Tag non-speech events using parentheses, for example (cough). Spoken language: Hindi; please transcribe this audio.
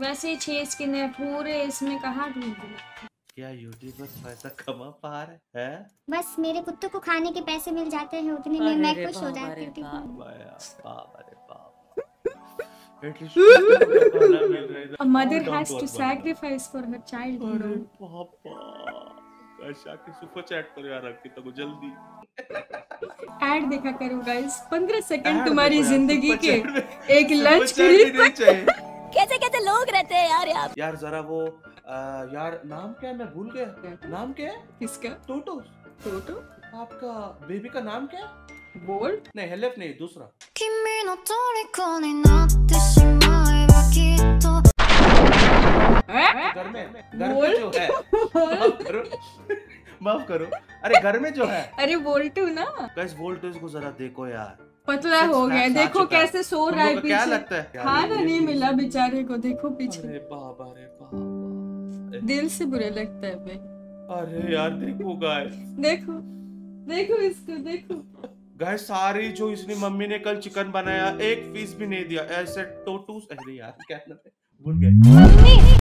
वैसे ही छह स्किन है पूरे इसमें कहाँ ढूंढ? क्या यूट्यूबर्स पैसा कमा पा रहे हैं? बस मेरे कुत्तों को खाने के पैसे मिल जाते हैं उतने में मैं खुश हो जाती हूँ। है। A mother has to sacrifice for her child. अरे पापा ऐसा कि सुपर चैट करो यार अंकिता को जल्दी। एड देखा करो गाइस 15 सेकंड तुम्हारी ज़िंदगी के एक लंच नहीं चाहिए। लोग रहते हैं यार यार यार जरा वो आ, यार नाम क्या है? मैं भूल गया। नाम क्या है? किसका? टोटो टोटो? आपका बेबी का नाम क्या है? बोल। नहीं हेल्प नहीं दूसरा। घर में घर में जो है। (laughs) माफ़ करो। अरे घर में जो है। अरे वोल्टू ना। गैस वोल्टेज को जरा देखो यार। पतला हो गया देखो कैसे सो रहा है को क्या लगता है? खाना नहीं मिला बेचारे को देखो पीछे। अरे बाबा अरे बाबा। दिल से बुरे लगता है बे अरे यार देखो गाइस देखो देखो इसको देखो। गाइस सारी जो इसने मम्मी ने कल चिकन बनाया एक पीस भी नहीं दिया। ऐसे टोटूस अरे यार क्या है? भूल गए।